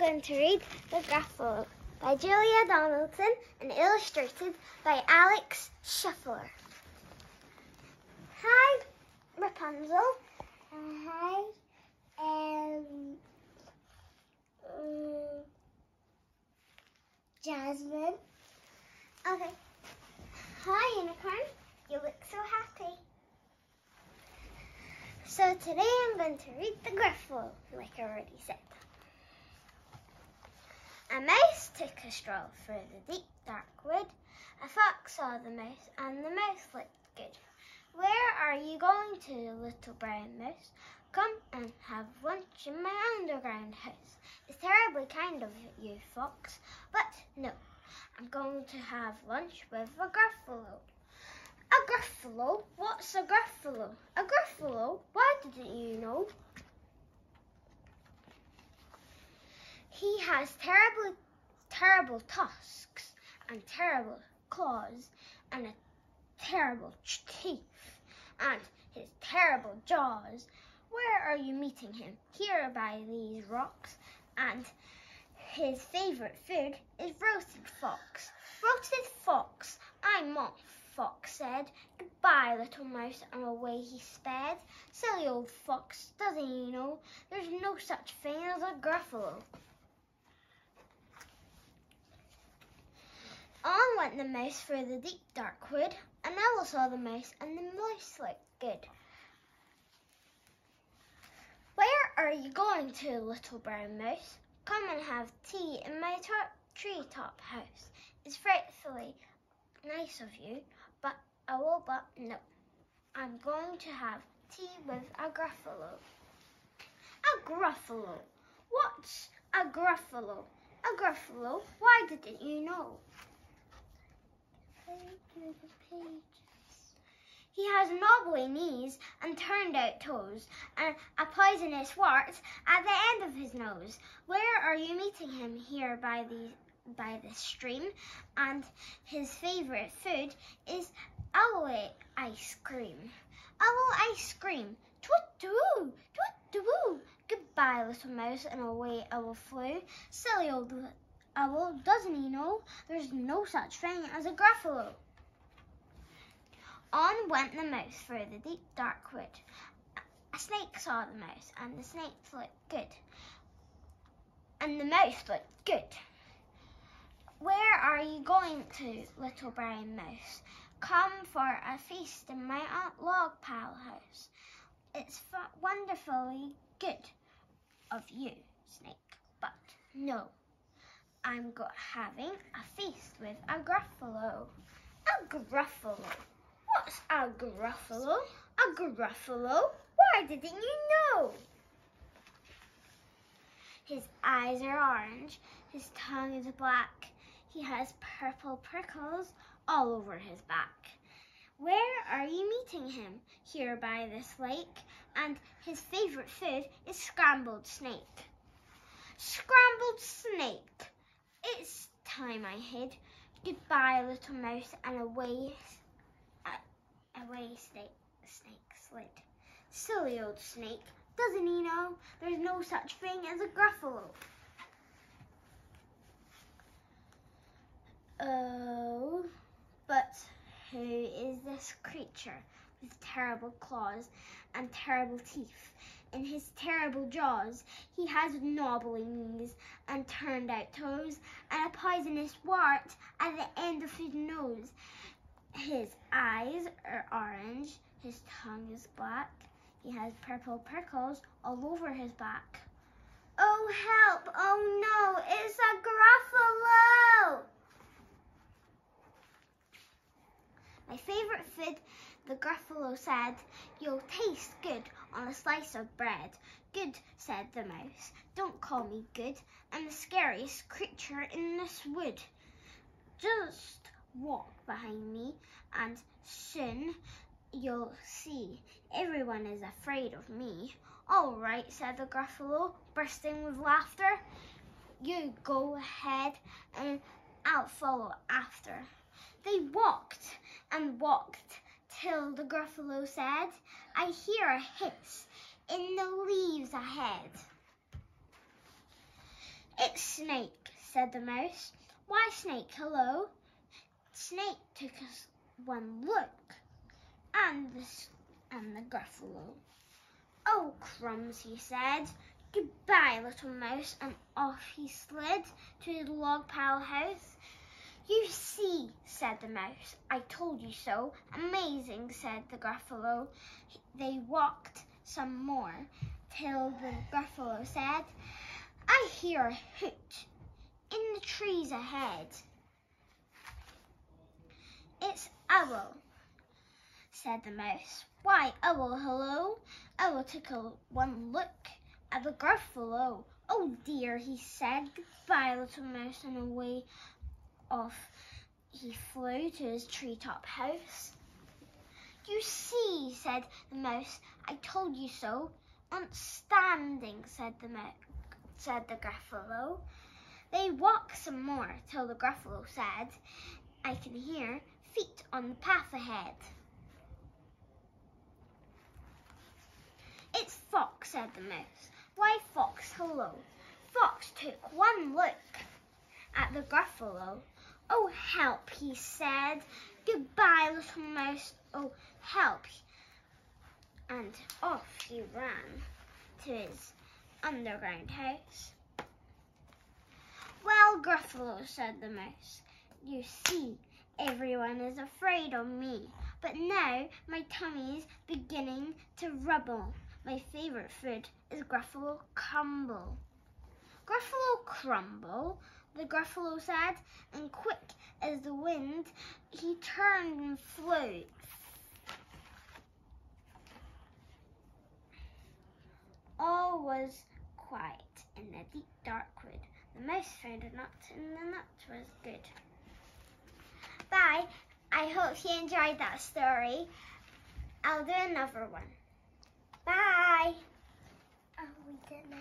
going to read The Gruffalo by Julia Donaldson and illustrated by Axel Scheffler. Hi, Rapunzel. Uh, hi, um, um, Jasmine. Okay. Hi, Unicorn. You look so happy. So today I'm going to read The Gruffalo, like I already said. A mouse took a stroll through the deep dark wood. A fox saw the mouse, and the mouse looked good. Where are you going to, little brown mouse? Come and have lunch in my underground house. It's terribly kind of you, fox, but no, I'm going to have lunch with a gruffalo. A gruffalo? What's a gruffalo? A gruffalo? Why didn't you know? He has terrible, terrible tusks and terrible claws and a terrible teeth and his terrible jaws. Where are you meeting him? Here by these rocks. And his favourite food is roasted fox. Roasted fox, I'm off, Fox said. Goodbye, little mouse, and away he sped. Silly old fox, doesn't he know there's no such thing as a gruffalo? On went the mouse through the deep dark wood. An owl saw the mouse, and the mouse looked good. Where are you going to, little brown mouse? Come and have tea in my tree top house. It's frightfully nice of you, but I will but no. I'm going to have tea with a gruffalo. A gruffalo? What's a gruffalo? A gruffalo? Why didn't you know? He has knobbly knees and turned out toes, and a poisonous wart at the end of his nose. Where are you meeting him? Here by the by the stream, and his favourite food is owl ice cream. Owl ice cream. Twit-doo, twit-doo. Goodbye, little mouse, and away owl flew. Silly old Uh, owl, doesn't he know there's no such thing as a gruffalo? On went the mouse through the deep dark wood. A snake saw the mouse, and the snake looked good. And the mouse looked good. Where are you going to, little brown mouse? Come for a feast in my aunt log pile house. It's wonderfully good of you, snake, but no. I'm having a feast with a gruffalo. A gruffalo. What's a gruffalo? A gruffalo? Why didn't you know? His eyes are orange, his tongue is black, he has purple prickles all over his back. Where are you meeting him? Here by this lake, and his favorite food is scrambled snake. Scrambled snake. It's time I hid. Goodbye, little mouse, and away, uh, away snake, snake slid. Silly old snake, doesn't he know there's no such thing as a gruffalo? Oh, but who is this creature with terrible claws and terrible teeth? In his terrible jaws, he has knobbly knees and turned out toes and a poisonous wart at the end of his nose. His eyes are orange, his tongue is black, he has purple prickles all over his back. Oh, help! Oh, no! It's a gruffalo! My favourite food, the Said, you'll taste good on a slice of bread. Good, said the mouse. Don't call me good. I'm the scariest creature in this wood. Just walk behind me and soon you'll see everyone is afraid of me. All right, said the Gruffalo, bursting with laughter. You go ahead and I'll follow after. They walked and walked till the Gruffalo said, I hear a hiss in the leaves ahead. It's Snake, said the mouse. Why, Snake, hello. Snake took us one look, and the, and the Gruffalo. Oh, crumbs, he said. Goodbye, little mouse, and off he slid to his log pile house. You see, said the mouse, I told you so. Amazing, said the Gruffalo. They walked some more till the Gruffalo said, I hear a hoot in the trees ahead. It's Owl, said the mouse. Why, Owl, hello. Owl took a one look at the Gruffalo. Oh dear, he said. Goodbye, little mouse, and away off he flew to his treetop house. You see, said the mouse, I told you so. On standing, said the mouse, said the Gruffalo. They walked some more till the Gruffalo said, I can hear feet on the path ahead. It's Fox, said the mouse. Why, Fox, hello. Fox took one look at the Gruffalo. Oh, help, he said. Goodbye, little mouse. Oh, help. And off he ran to his underground house. Well, Gruffalo, said the mouse, you see, everyone is afraid of me. But now my tummy's beginning to rubble. My favourite food is Gruffalo crumble. Gruffalo crumble, the Gruffalo said, and quick as the wind he turned and flew. All was quiet in the deep dark wood. The mouse found a nut, and the nut was good. Bye. I hope you enjoyed that story. I'll do another one. Bye. Oh, we did know.